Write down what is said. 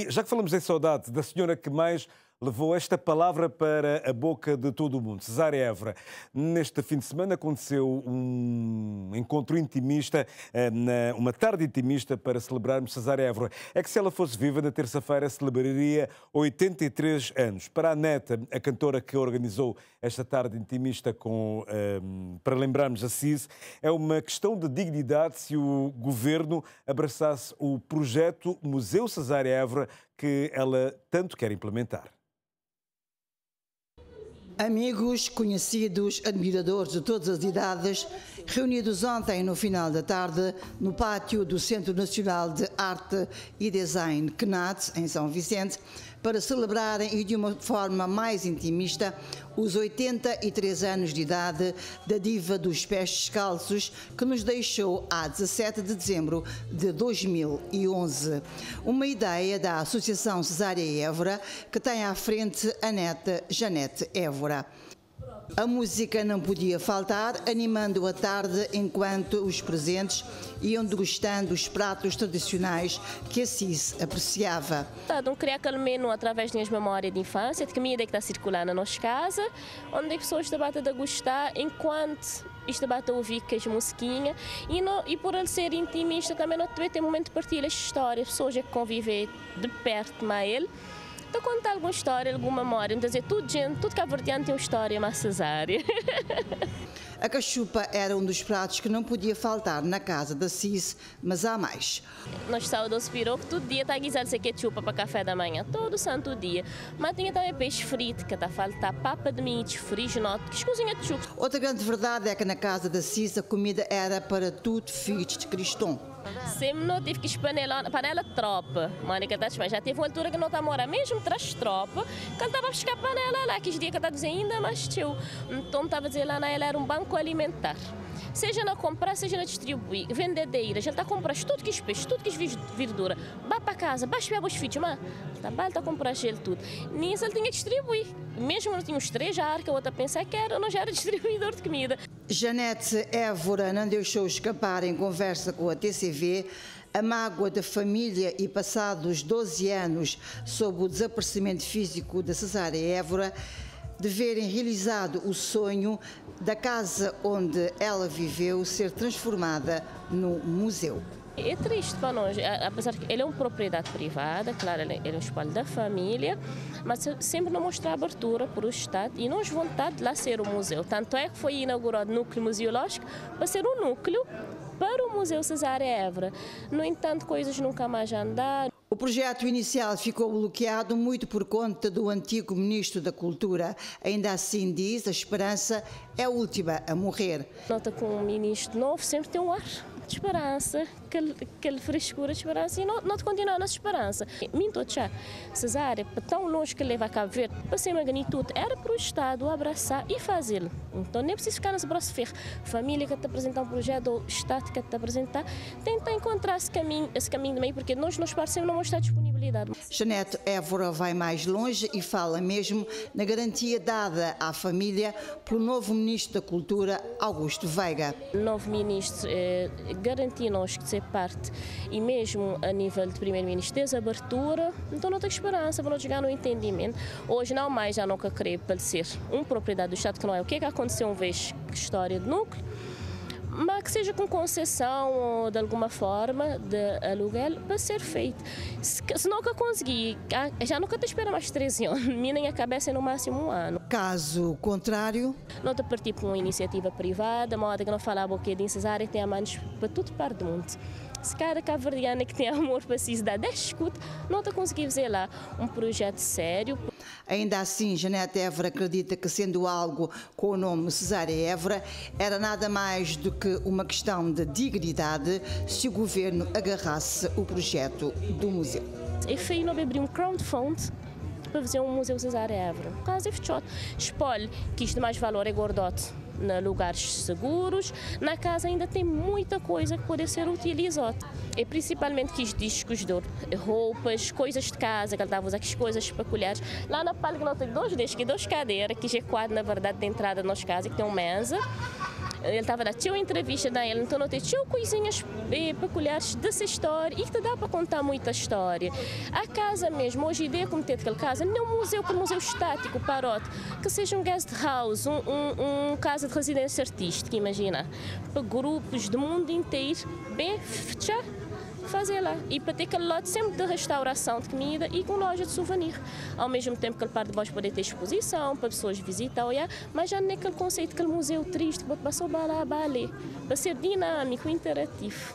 E já que falamos em saudade da senhora que mais levou esta palavra para a boca de todo o mundo. Cesária Évora. Neste fim de semana aconteceu um encontro intimista, eh, uma tarde intimista para celebrarmos Cesária Évora. É que se ela fosse viva, na terça-feira celebraria 83 anos. Para a neta, a cantora que organizou esta tarde intimista com, um, eh, para lembrarmos a CIS, é uma questão de dignidade se o governo abraçasse o projeto Museu Cesária Évora que ela tanto quer implementar. Amigos, conhecidos, admiradores de todas as idades, reunidos ontem no final da tarde no pátio do Centro Nacional de Arte e Design CNAT, em São Vicente, para celebrarem e de uma forma mais intimista os 83 anos de idade da diva dos pés descalços que nos deixou a 17 de dezembro de 2011. Uma ideia da Associação Cesária Évora que tem à frente a neta Janete Évora. A música não podia faltar, animando a tarde enquanto os presentes iam degustando os pratos tradicionais que Assis apreciava. Então, criar aquele menu através das memórias de infância, de comida que está circulando na nossa casa, onde as pessoas debatem a degustar enquanto debate a ouvir que as musiquinhas. E, não, e por ele ser intimista também não tem momento de partilhar as histórias, pessoas que convivem de perto com ele então conta alguma história, alguma memória. Então, dizer, tudo, gente, tudo cabo-verdiano tem uma história, uma cesárea. A cachupa era um dos pratos que não podia faltar na casa da Cis, mas há mais. Nós saudamos pirou que todo dia está a guisar esse ketchup para café da manhã, todo santo dia. Mas tinha também peixe frito, que está a faltar papa de milho, frisnote, que cozinha de chupa. Outra grande verdade é que na casa da Cis a comida era para tudo filho de cristão. Sempre não tive que espanelar, panela tropa, Mônica tá mas já teve uma altura que não está mora mesmo traz tropa, que estava a buscar panela lá, que os dias que está dizendo ainda mais tio. Então estava dizer lá, ela era um banco alimentar. Seja na comprar, seja na distribuir, vendedeiras, ele está a comprar tudo que peixe, tudo que verdura. Vá para casa, baixa para os filhos, mas tá ele está a comprar ele tudo. Nisso ele tinha que distribuir. Mesmo não tinha os três já, que a outra pensar que era, não já era distribuidor de comida. Janete Évora não deixou escapar em conversa com a TCV a mágoa da família e passados 12 anos sob o desaparecimento físico da Cesária Évora, de verem realizado o sonho da casa onde ela viveu ser transformada no museu. É triste para nós, apesar que ele é uma propriedade privada, claro, ele é um espalho da família, mas sempre não mostra abertura para o Estado e nós vontade de lá ser o museu. Tanto é que foi inaugurado o núcleo museológico para ser um núcleo para o Museu Cesária Évora. No entanto, coisas nunca mais andaram. O projeto inicial ficou bloqueado muito por conta do antigo ministro da Cultura. Ainda assim diz, a esperança é a última a morrer. Nota que um ministro novo sempre tem um ar de esperança, aquele frescura de esperança e não, não continua a esperança. Minto já, Cesária, tão longe que leva a Cabo Verde, para ser magnitude, era para o Estado abraçar e fazê-lo. Então nem precisa ficar nesse braço ferro. Família que te apresentar um projeto, ou Estado que te apresentar, tenta encontrar esse caminho, esse caminho de meio, porque nós nos parecemos não mostrar disponibilidade. Janete Évora vai mais longe e fala mesmo na garantia dada à família pelo novo Ministro da Cultura, Augusto Veiga. O novo Ministro eh, garantiu-nos que ser parte e mesmo a nível de Primeiro-Ministro desabertura, então não tenho esperança para não chegar no entendimento. Hoje não mais já nunca querer parecer uma propriedade do Estado que não é o que, é que aconteceu uma vez história de núcleo mas que seja com concessão ou de alguma forma de aluguel para ser feito. Se, se nunca conseguir, ah, já nunca te espera mais 13 anos, nem a cabeça no máximo um ano. Caso contrário, não te partir para uma iniciativa privada, moda que não falava o que de Cesária tem a manos para tudo parte do mundo. Se cada cabo-verdiana que tem amor para si dar 10 escuta, não está conseguindo fazer lá um projeto sério. Ainda assim, Janete Évora acredita que, sendo algo com o nome Cesária Évora, era nada mais do que uma questão de dignidade se o governo agarrasse o projeto do museu. E foi não abrir um crowdfund para fazer um museu Cesária Évora. Caso é espolhe que isto de mais valor é gordote em lugares seguros. Na casa ainda tem muita coisa que pode ser utilizada. E principalmente que os discos de roupas, coisas de casa, que ele estava a usar aquelas coisas peculiares. Lá na palha não tem dois discos, duas cadeiras, que já é quadro, na verdade, de entrada nas casas, que tem uma mesa. Ele estava a uma entrevista da ele, então não tem coisinhas eh, peculiares dessa história e que te dá para contar muita história. A casa mesmo, hoje a ideia como tem aquela casa, não é um museu como um museu estático, parote, que seja um guest house, um, um, um casa de residência artística, imagina, para grupos do mundo inteiro, bem fechado fazer lá. E para ter aquele lote sempre de restauração de comida e com loja de souvenir. Ao mesmo tempo que ele parte de baixo poder ter exposição, para pessoas visitar, olhar, mas já naquele conceito, aquele museu triste, que passou lá, balé, para ser dinâmico, interativo.